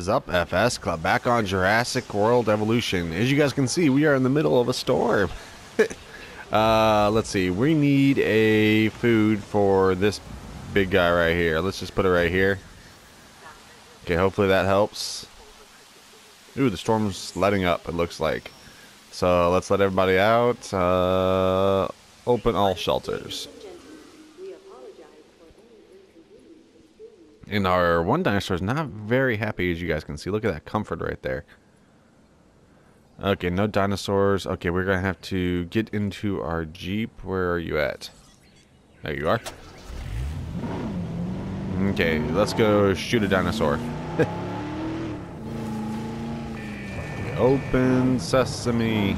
is up, FS Club? Back on Jurassic World Evolution. As you guys can see, we are in the middle of a storm. uh, let's see. We need a food for this big guy right here. Let's just put it right here. Okay, hopefully that helps. Ooh, the storm's letting up, it looks like. So let's let everybody out. Uh, open all shelters. And our one dinosaur is not very happy, as you guys can see. Look at that comfort right there. Okay, no dinosaurs. Okay, we're going to have to get into our Jeep. Where are you at? There you are. Okay, let's go shoot a dinosaur. Open sesame.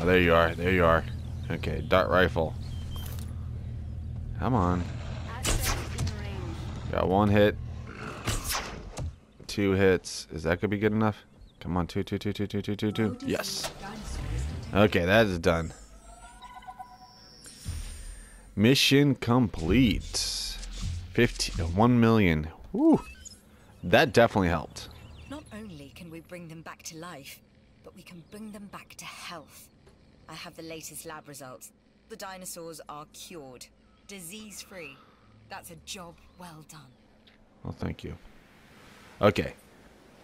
Oh, there you are. There you are. Okay, dart rifle. Come on. Got one hit. Two hits. Is that gonna be good enough? Come on, two, two, two, two, two, two, two, two. Yes. Okay, that is done. Mission complete. 50, uh, 1 million. Woo. That definitely helped. Not only can we bring them back to life, but we can bring them back to health. I have the latest lab results. The dinosaurs are cured. Disease-free. That's a job well done. Well, thank you. Okay.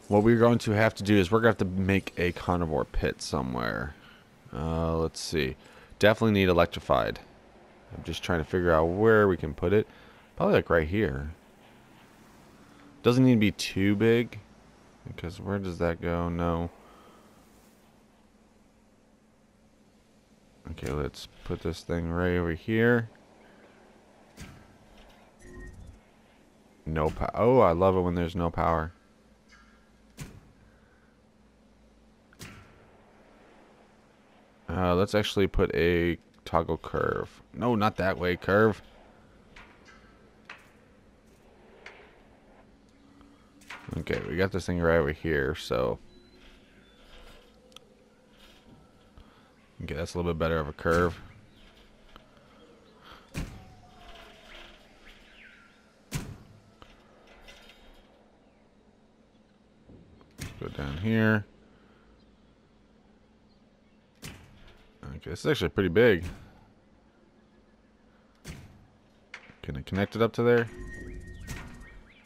What we're going to have to do is we're going to have to make a carnivore pit somewhere. Uh, let's see. Definitely need electrified. I'm just trying to figure out where we can put it. Probably like right here. Doesn't need to be too big. Because where does that go? No. Okay, let's put this thing right over here. No power. Oh, I love it when there's no power. Uh, let's actually put a toggle curve. No, not that way. Curve. Okay, we got this thing right over here, so... Okay, that's a little bit better of a curve. Go down here. Okay, this is actually pretty big. Can I connect it up to there?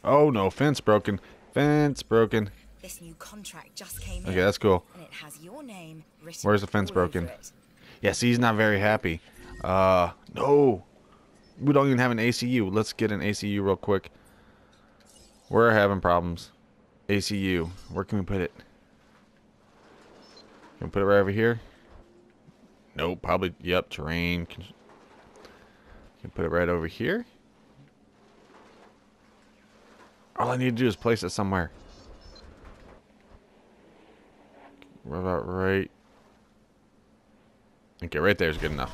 Oh no, fence broken. Fence broken. This new contract just came Okay, in. that's cool. And it has your name Where's the fence broken? Yeah, see, he's not very happy. Uh, no. We don't even have an ACU. Let's get an ACU real quick. We're having problems. ACU. Where can we put it? Can we put it right over here? Nope, probably, yep, terrain. Can, put it right over here. All I need to do is place it somewhere. What about right? Okay, right there is good enough.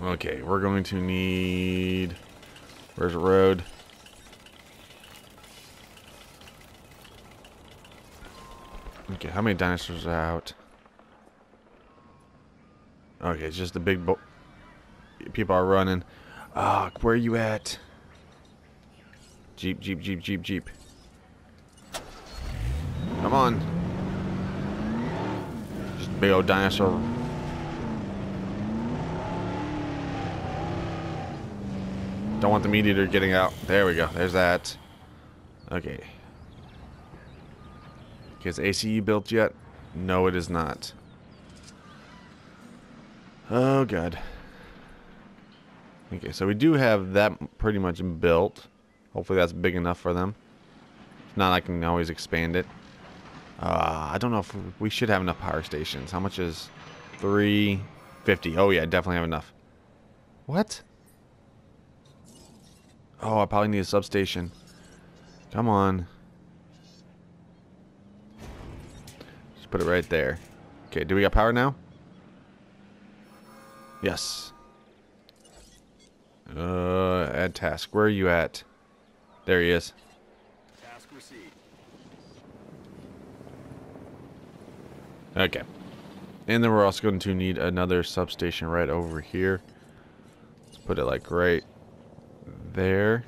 Okay, we're going to need... Where's the road? Okay, how many dinosaurs are out? Okay, it's just the big bo people are running. Ah, where are you at? Jeep, jeep, jeep, jeep, jeep. Come on. Just big old dinosaur. Don't want the meat eater getting out. There we go. There's that. Okay. Okay, is ACU built yet? No, it is not. Oh, God. Okay, so we do have that pretty much built. Hopefully that's big enough for them. If not, I can always expand it. Uh, I don't know if we should have enough power stations. How much is 350? Oh, yeah, definitely have enough. What? Oh, I probably need a substation. Come on. Just put it right there. Okay, do we got power now? Yes. Uh, add task. Where are you at? There he is. Task received. Okay. And then we're also going to need another substation right over here. Let's put it like right there.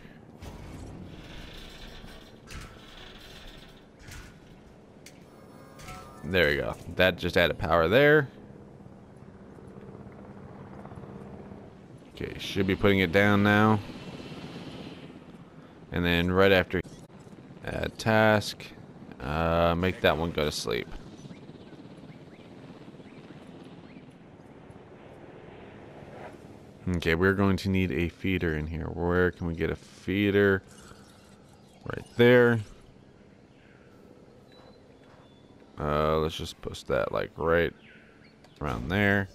There we go. That just added power there. Okay, should be putting it down now. And then right after add task, uh, make that one go to sleep. Okay, we're going to need a feeder in here. Where can we get a feeder? Right there. Uh, let's just post that like right around there.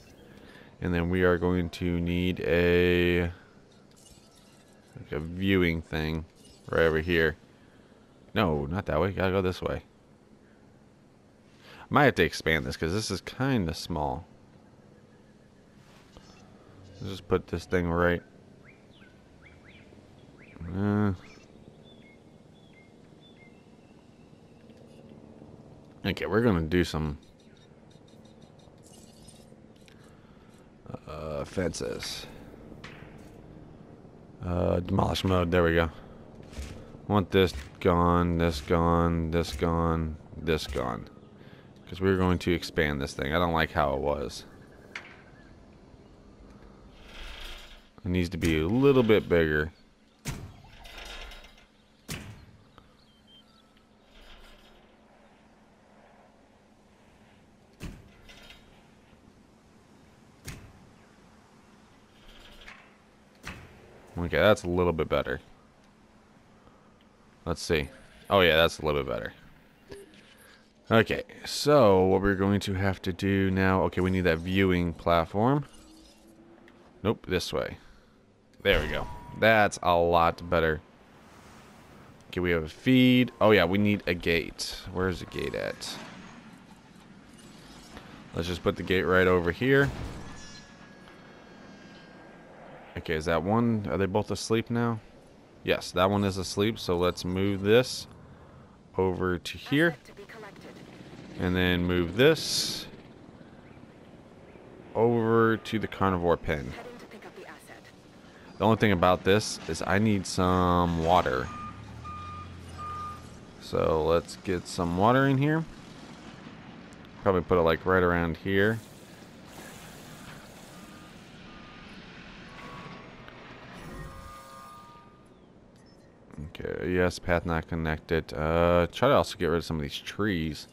And then we are going to need a like a viewing thing right over here. No, not that way. Gotta go this way. Might have to expand this because this is kind of small. Let's just put this thing right. Uh, okay, we're gonna do some uh, fences. Uh, demolish mode. There we go. Want this gone, this gone, this gone, this gone. Because we're going to expand this thing. I don't like how it was. It needs to be a little bit bigger. Okay, that's a little bit better. Let's see. Oh yeah, that's a little bit better. Okay, so what we're going to have to do now... Okay, we need that viewing platform. Nope, this way. There we go. That's a lot better. Okay, we have a feed. Oh yeah, we need a gate. Where's the gate at? Let's just put the gate right over here. Okay, is that one? Are they both asleep now? Yes, that one is asleep. So let's move this over to here. And then move this over to the carnivore pen. The only thing about this is I need some water. So let's get some water in here. Probably put it like right around here. Yes, path not connected. Uh, try to also get rid of some of these trees.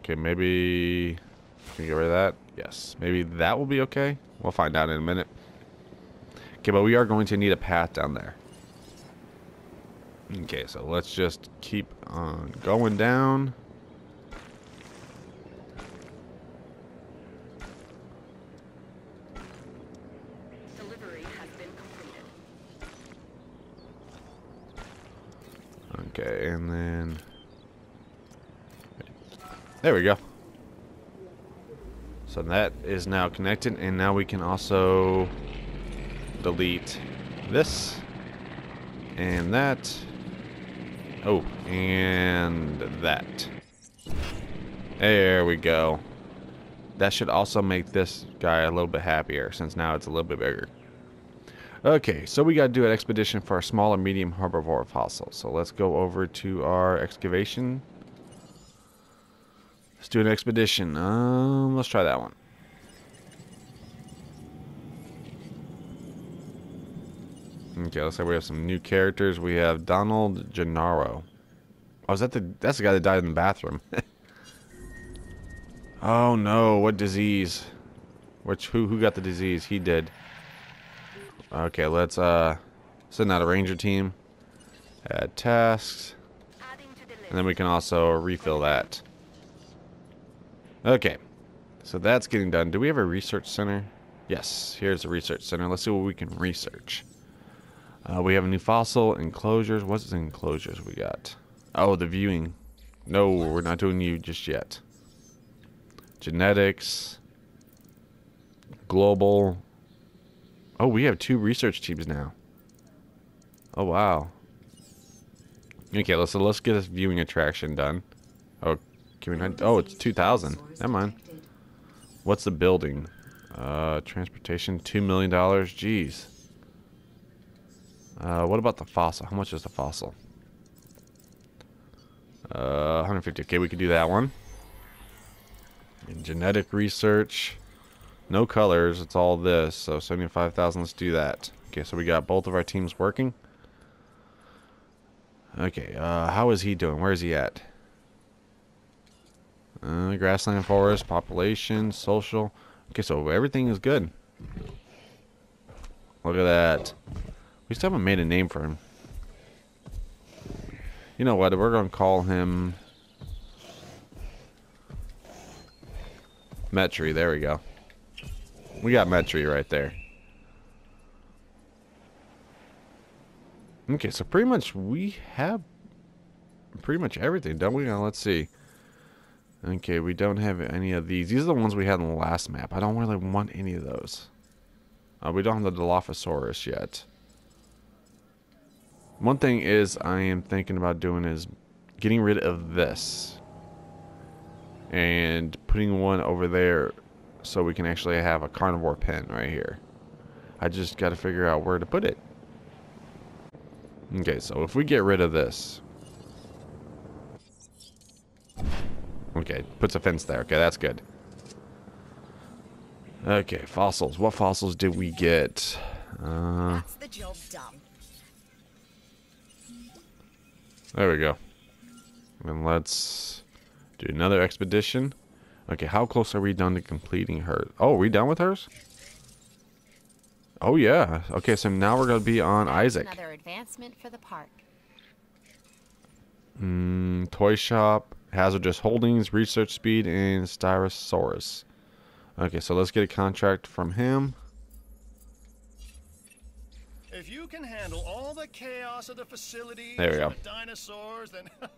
Okay, maybe... Can we get rid of that? Yes. Maybe that will be okay. We'll find out in a minute. Okay, but we are going to need a path down there. Okay, so let's just keep on going down. Okay, and then... There we go. So that is now connected, and now we can also delete this and that Oh, and that. There we go. That should also make this guy a little bit happier, since now it's a little bit bigger. Okay, so we got to do an expedition for a small and medium herbivore fossil. So let's go over to our excavation. Let's do an expedition. Um, let's try that one. Okay, let's say we have some new characters. We have Donald Gennaro. Oh, is that the that's the guy that died in the bathroom? oh no, what disease? Which who who got the disease? He did. Okay, let's uh send out a ranger team. Add tasks. And then we can also refill that. Okay. So that's getting done. Do we have a research center? Yes, here's the research center. Let's see what we can research. Uh, we have a new fossil, enclosures. What's enclosures we got? Oh, the viewing. No, we're not doing you just yet. Genetics. Global. Oh, we have two research teams now. Oh, wow. Okay, let's, let's get this viewing attraction done. Oh, Can we not? Oh, it's 2,000. Never mind. What's the building? Uh, transportation, $2 million. Jeez. Uh, what about the fossil? How much is the fossil? Uh, 150. Okay, we can do that one. And genetic research. No colors. It's all this. So 75,000. Let's do that. Okay, so we got both of our teams working. Okay, uh, how is he doing? Where is he at? Uh, grassland forest, population, social. Okay, so everything is good. Look at that. We still haven't made a name for him. You know what? We're going to call him... Metri. There we go. We got Metri right there. Okay, so pretty much we have pretty much everything, don't we? Now let's see. Okay, we don't have any of these. These are the ones we had in the last map. I don't really want any of those. Uh, we don't have the Dilophosaurus yet. One thing is I am thinking about doing is getting rid of this. And putting one over there so we can actually have a carnivore pen right here. I just got to figure out where to put it. Okay, so if we get rid of this. Okay, puts a fence there. Okay, that's good. Okay, fossils. What fossils did we get? Uh, that's the job done. There we go. And let's do another expedition. Okay, how close are we done to completing her? Oh, are we done with hers? Oh yeah. Okay, so now we're gonna be on Isaac. Another advancement for the park. Mm, toy shop, hazardous holdings, research speed, and Styrosaurus. Okay, so let's get a contract from him. If you can handle all the chaos of the facility, there we go. The dinosaurs, then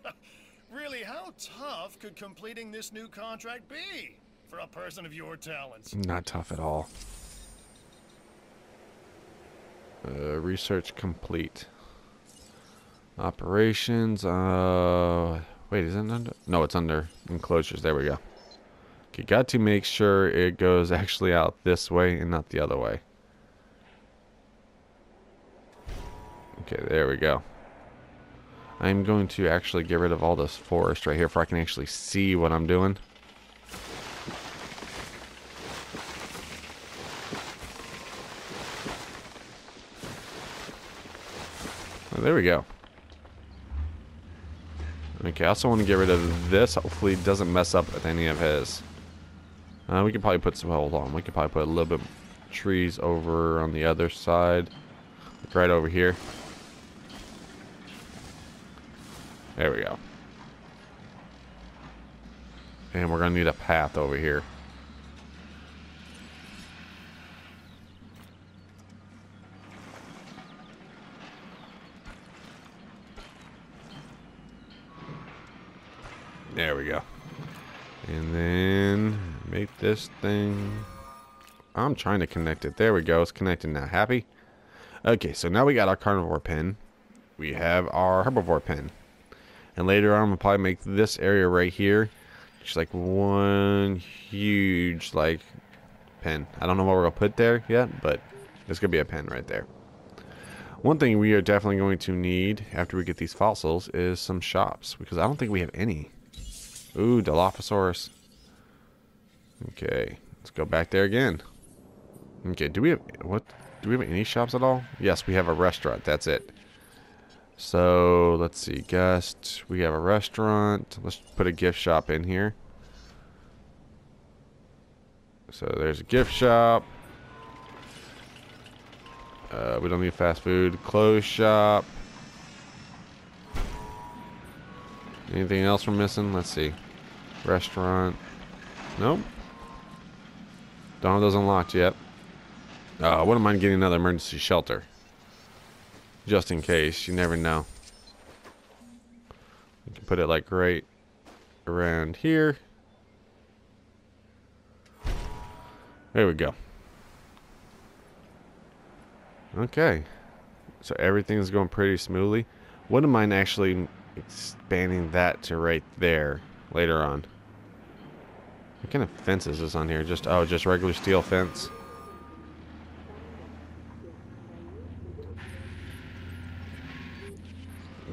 really how tough could completing this new contract be for a person of your talents? Not tough at all. Uh, research complete. Operations. Uh, wait, is it under? No, it's under enclosures. There we go. Okay, got to make sure it goes actually out this way and not the other way. Okay, there we go. I'm going to actually get rid of all this forest right here for I can actually see what I'm doing. Oh, there we go. Okay, I also want to get rid of this. Hopefully it doesn't mess up with any of his. Uh, we could probably put some, hold on, we could probably put a little bit trees over on the other side. Like right over here. There we go. And we're going to need a path over here. There we go. And then make this thing... I'm trying to connect it. There we go. It's connected now. Happy? Okay, so now we got our carnivore pen. We have our herbivore pen. And later on, we'll probably make this area right here just like one huge, like, pen. I don't know what we're to put there yet, but going to be a pen right there. One thing we are definitely going to need after we get these fossils is some shops, because I don't think we have any. Ooh, Dilophosaurus. Okay, let's go back there again. Okay, do we have what? Do we have any shops at all? Yes, we have a restaurant. That's it. So let's see, guest. We have a restaurant. Let's put a gift shop in here. So there's a gift shop. Uh, we don't need fast food. Clothes shop. Anything else we're missing? Let's see. Restaurant. Nope. Don't have those unlocked yet. Uh, wouldn't mind getting another emergency shelter. Just in case. You never know. You can put it like right around here. There we go. Okay. So everything's going pretty smoothly. Wouldn't mind actually expanding that to right there later on. What kind of fence is this on here? Just oh, just regular steel fence.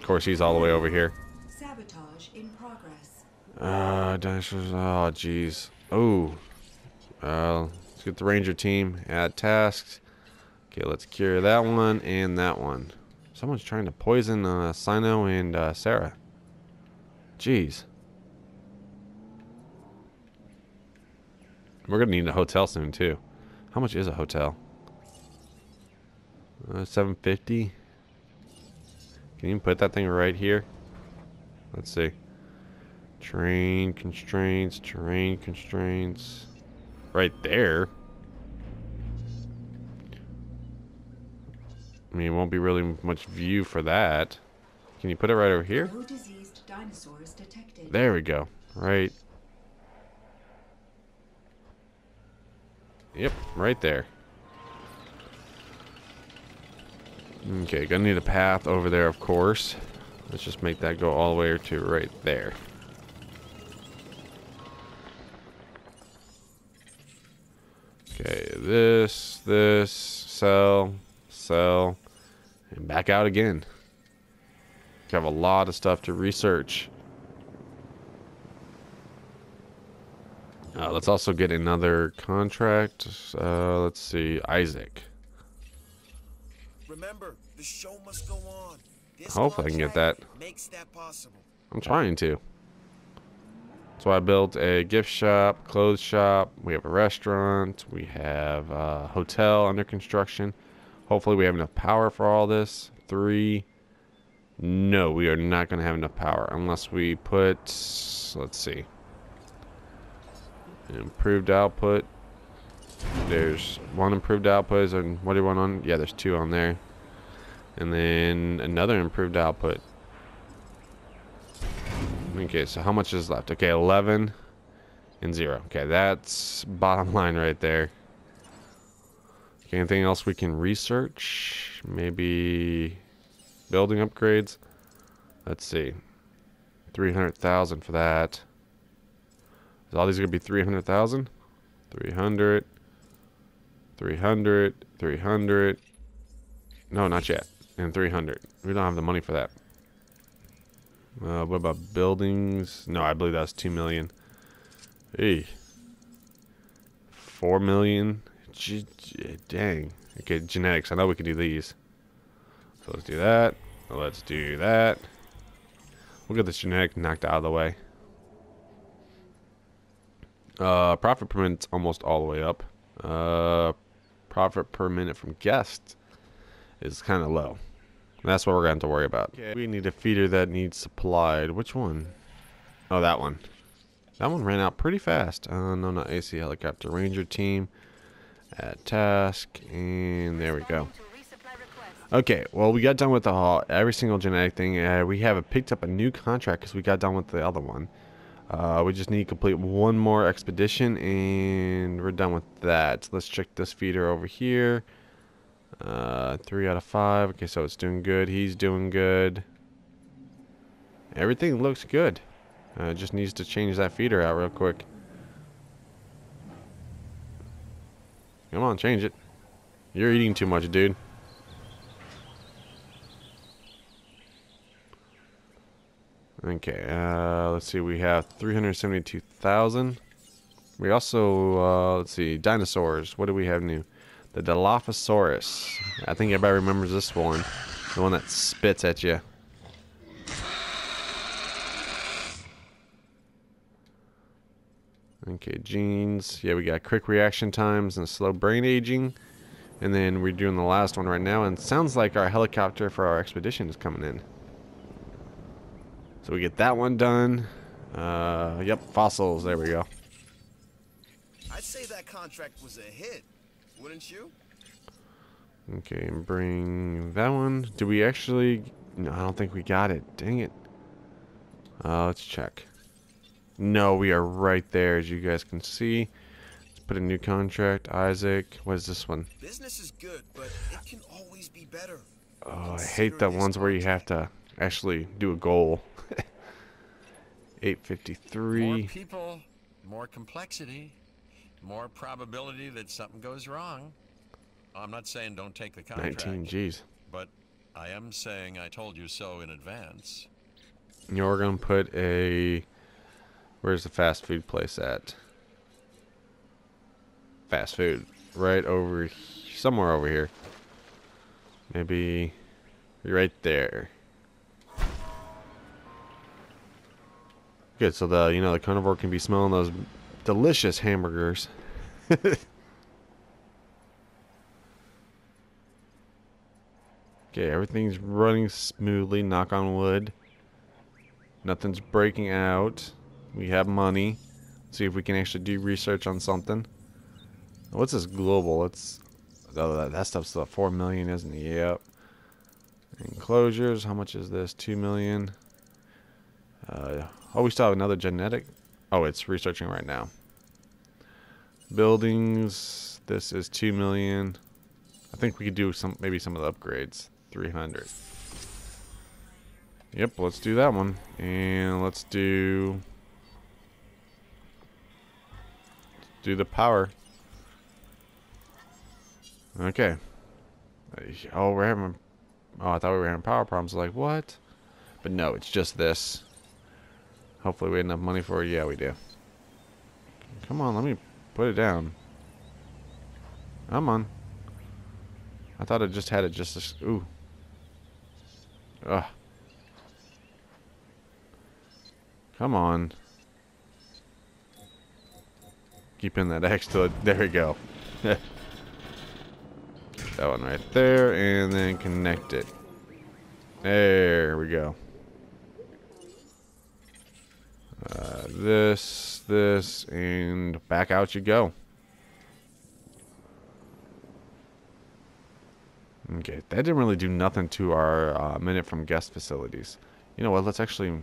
Course, he's all the way over here. Sabotage in progress. Uh, dinosaurs. Oh, jeez. Oh. Uh, let's get the ranger team. Add tasks. Okay, let's cure that one and that one. Someone's trying to poison uh, Sino and uh, Sarah. Jeez. We're gonna need a hotel soon too. How much is a hotel? Uh, 750. Can you put that thing right here? Let's see. Terrain constraints, terrain constraints. Right there. I mean, it won't be really much view for that. Can you put it right over here? No diseased dinosaurs detected. There we go. Right. Yep, right there. Okay, gonna need a path over there, of course. Let's just make that go all the way to right there. Okay, this, this, sell, sell, and back out again. We have a lot of stuff to research. Uh, let's also get another contract. Uh, let's see, Isaac. Remember, the show must go on. This Hope I can get that. Makes that possible. I'm trying to. So I built a gift shop, clothes shop. We have a restaurant. We have a hotel under construction. Hopefully we have enough power for all this. Three. No, we are not going to have enough power unless we put. Let's see. Improved output. There's one improved output. Is there, what do you want on? Yeah, there's two on there. And then another improved output. Okay, so how much is left? Okay, 11 and 0. Okay, that's bottom line right there. Okay, anything else we can research? Maybe building upgrades? Let's see. 300,000 for that. Is all these going to be 300,000? 300. 300. 300. No, not yet. And 300. We don't have the money for that. Uh, what about buildings? No, I believe that's two million. Hey, four million. G g- dang. Okay, genetics. I know we can do these. So let's do that. Let's do that. We'll get this genetic knocked out of the way. Uh, profit per minute's almost all the way up. Uh, profit per minute from guests is kind of low. That's what we're going to have to worry about. Okay. We need a feeder that needs supplied. Which one? Oh, that one. That one ran out pretty fast. Uh, no, not AC helicopter. Ranger team. At task. And there we go. Okay, well, we got done with the haul. Every single genetic thing. Uh, we have picked up a new contract because we got done with the other one. Uh, we just need to complete one more expedition and we're done with that. Let's check this feeder over here. Uh, three out of five. Okay, so it's doing good. He's doing good. Everything looks good. Uh, just needs to change that feeder out real quick. Come on, change it. You're eating too much, dude. Okay, uh, let's see. We have 372,000. We also, uh, let's see, dinosaurs. What do we have new? The Dilophosaurus. I think everybody remembers this one. The one that spits at you. Okay, genes. Yeah, we got quick reaction times and slow brain aging. And then we're doing the last one right now. And sounds like our helicopter for our expedition is coming in. So we get that one done. Uh, yep, fossils. There we go. I'd say that contract was a hit, wouldn't you? Okay, and bring that one. Do we actually... No, I don't think we got it. Dang it. Uh, let's check. No, we are right there, as you guys can see. Let's put a new contract. Isaac. What is this one? Business is good, but it can always be better. Oh, I hate the ones where you have to actually do a goal. 853. More 853. people, more complexity, more probability that something goes wrong. I'm not saying don't take the contract, 19, jeez. but I am saying I told you so in advance. You're gonna put a. Where's the fast food place at? Fast food, right over, somewhere over here. Maybe right there. Good. So the you know the carnivore can be smelling those delicious hamburgers. okay, everything's running smoothly. Knock on wood. Nothing's breaking out. We have money. see if we can actually do research on something. What's this global? It's oh, that, that stuff's the four million, isn't it? Yep. Enclosures. How much is this? Two million. Uh, oh, we still have another genetic. Oh, it's researching right now. Buildings. This is two million. I think we could do some, maybe some of the upgrades. Three hundred. Yep, let's do that one. And let's do do the power. Okay. Uh, Oh, we're having Oh, I thought we were having power problems. Like, what? But no, it's just this. Hopefully we have enough money for it. Yeah, we do. Come on, let me put it down. Come on. I thought I just had it just as... Ooh. Ugh. Come on. Keep in that X to it. There we go. that one right there, and then connect it. There we go. Uh, this, this, and back out you go. Okay, that didn't really do nothing to our uh, minute from guest facilities. You know what? Let's actually.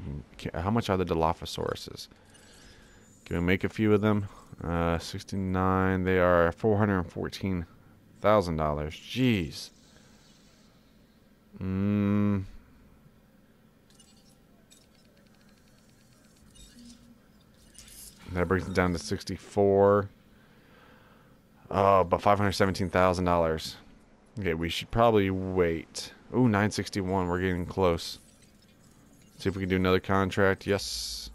How much are the Dilophosaurus? Can we make a few of them? Uh, 69. They are $414,000. Jeez. Mmm. That brings it down to 64. Oh, but $517,000. Okay, we should probably wait. Ooh, 961. We're getting close. See if we can do another contract. Yes.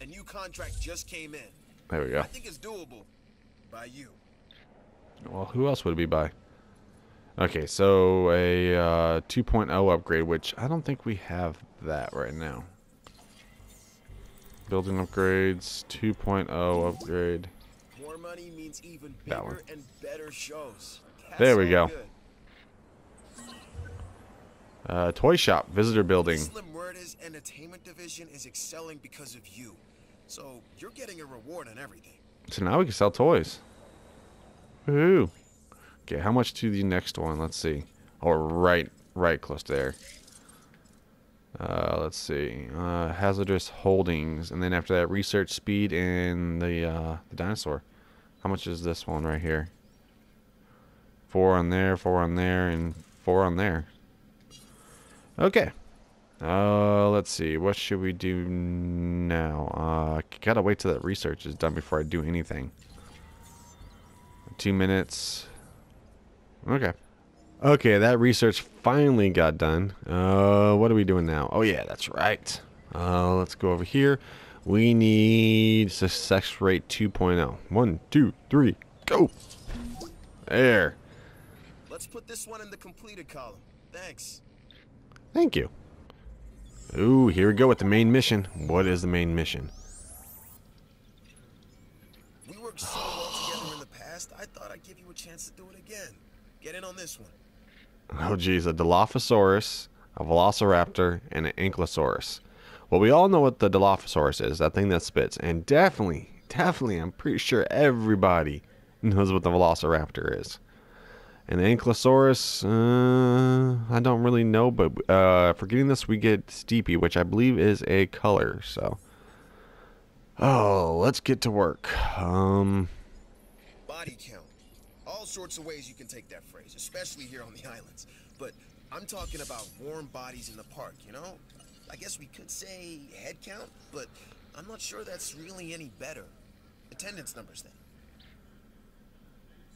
A new contract just came in. There we go. I think it's doable. By you. Well, who else would it be by? Okay, so a uh, 2.0 upgrade, which I don't think we have that right now. Building upgrades, 2.0 upgrade. More money means even That one. and better shows. That's There we go. Uh, toy shop, visitor building. Slim word is entertainment division is excelling because of you. So you're getting a reward on everything. So now we can sell toys. Woohoo! Okay, how much to the next one? Let's see. Oh, right, right close there. Uh, let's see. Uh, hazardous holdings, and then after that, research speed and the uh, the dinosaur. How much is this one right here? Four on there, four on there, and four on there. Okay. Uh, let's see. What should we do now? Uh, gotta wait till that research is done before I do anything. Two minutes. Okay. Okay, that research finally got done. Uh, what are we doing now? Oh yeah, that's right. Uh, let's go over here. We need success rate 2.0. One, two, three, go. There. Let's put this one in the completed column. Thanks. Thank you. Ooh, here we go with the main mission. What is the main mission? We worked so well together in the past, I thought I'd give you a chance to do it again. Get in on this one. Oh, geez, a Dilophosaurus, a Velociraptor, and an Ankylosaurus. Well, we all know what the Dilophosaurus is, that thing that spits. And definitely, definitely, I'm pretty sure everybody knows what the Velociraptor is. And the Ankylosaurus, uh, I don't really know, but uh, for getting this, we get Steepy, which I believe is a color, so. Oh, let's get to work. Um, Body count. All sorts of ways you can take that phrase, especially here on the islands. But I'm talking about warm bodies in the park, you know? I guess we could say head count, but I'm not sure that's really any better. Attendance numbers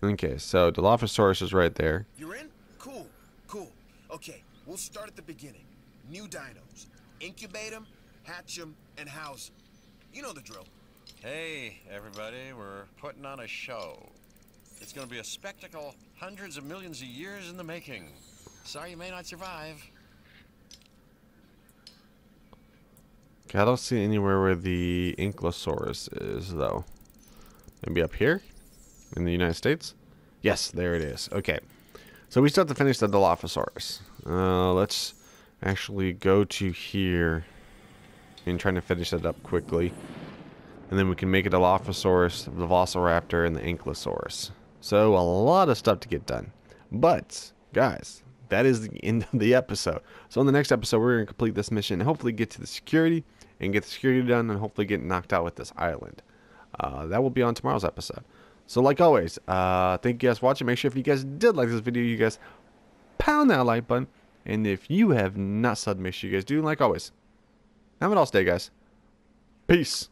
then. Okay, so Dilophosaurus is right there. You're in? Cool, cool. Okay, we'll start at the beginning. New dinos. Incubate them, hatch them, and house 'em. You know the drill. Hey, everybody, we're putting on a show. It's going to be a spectacle hundreds of millions of years in the making. Sorry you may not survive. Okay, I don't see anywhere where the Ankylosaurus is, though. Maybe up here? In the United States? Yes, there it is. Okay. So we still have to finish the Dilophosaurus. Uh, let's actually go to here and trying to finish that up quickly. And then we can make it a Dilophosaurus, the Velociraptor, and the Ankylosaurus. So a lot of stuff to get done. But, guys, that is the end of the episode. So in the next episode, we're going to complete this mission and hopefully get to the security and get the security done and hopefully get knocked out with this island. Uh, that will be on tomorrow's episode. So like always, uh, thank you guys for watching. Make sure if you guys did like this video, you guys pound that like button. And if you have not subbed, make sure you guys do. Like always, have an awesome day, guys. Peace.